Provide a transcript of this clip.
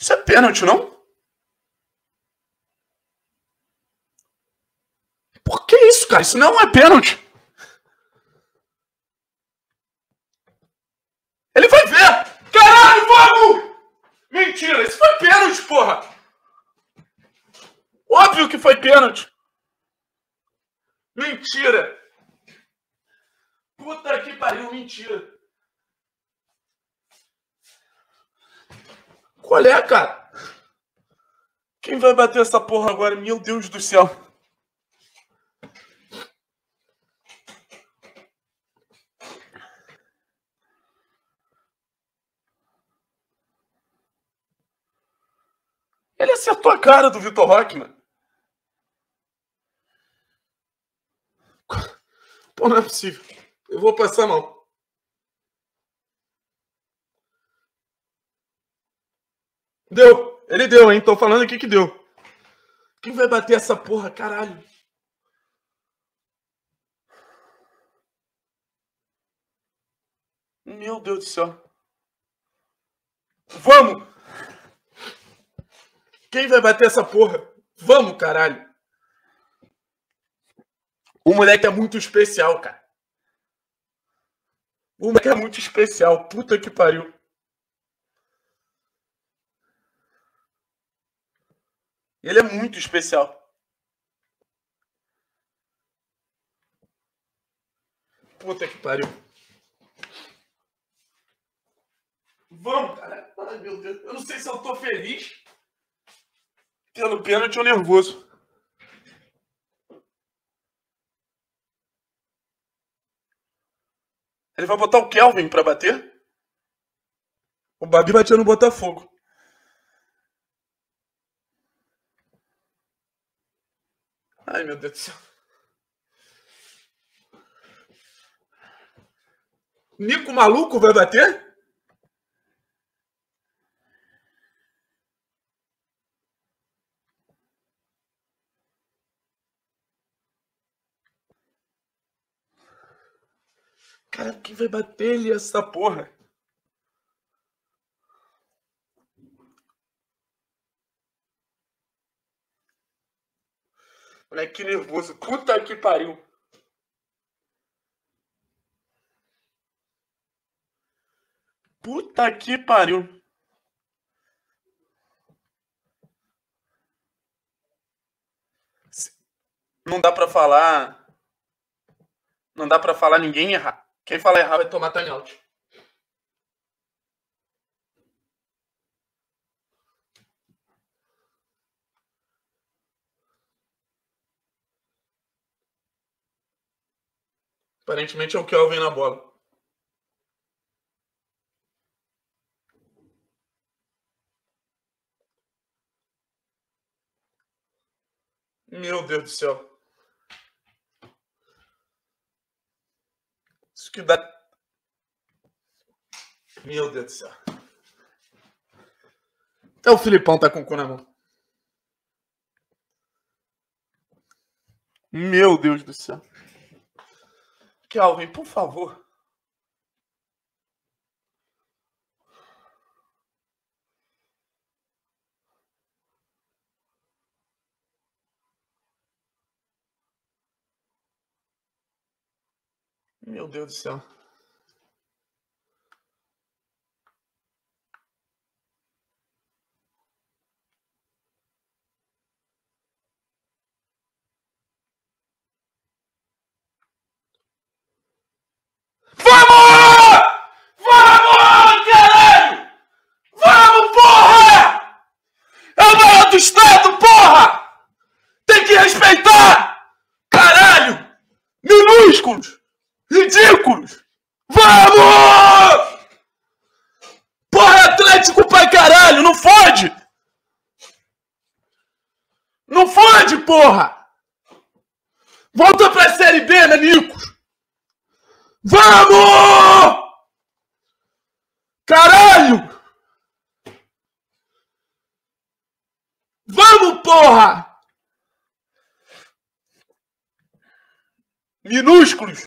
Isso é pênalti, não? Por que isso, cara? Isso não é pênalti. Ele vai ver! Caralho, vamos! Mentira, isso foi pênalti, porra! Óbvio que foi pênalti. Mentira! Puta que pariu, mentira. Qual é, cara? Quem vai bater essa porra agora? Meu Deus do céu. Ele acertou a cara do Vitor Roque, mano. Pô, não é possível. Eu vou passar mal. Deu. Ele deu, hein? Tô falando aqui que deu. Quem vai bater essa porra, caralho? Meu Deus do céu. Vamos! Quem vai bater essa porra? Vamos, caralho! O moleque é muito especial, cara. O moleque é muito especial. Puta que pariu. Ele é muito especial. Puta que pariu. Vamos, cara. Ai, meu Deus. Eu não sei se eu tô feliz tendo pênalti ou nervoso. Ele vai botar o Kelvin pra bater? O Babi batia no Botafogo. Ai, meu Deus do céu. Nico maluco vai bater? Cara, quem vai bater ele essa porra? Moleque, que nervoso. Puta que pariu. Puta que pariu. Não dá pra falar. Não dá pra falar ninguém errar. Quem fala errar vai tomar time out. Aparentemente é o Kelvin na bola. Meu Deus do céu. Isso que dá. Meu Deus do céu. Até o Filipão tá com o cu na mão. Meu Deus do céu. Kelvin, por favor. Meu Deus do céu. Vamos! Vamos, caralho! Vamos, porra! Estado, porra! Tem que respeitar! Caralho! Minúsculos! Ridículos! Vamos! Porra, é Atlético pai caralho, não fode! Não fode, porra! Volta pra Série B, Nanicos! Vamos! Caralho! Vamos, porra! Minúsculos!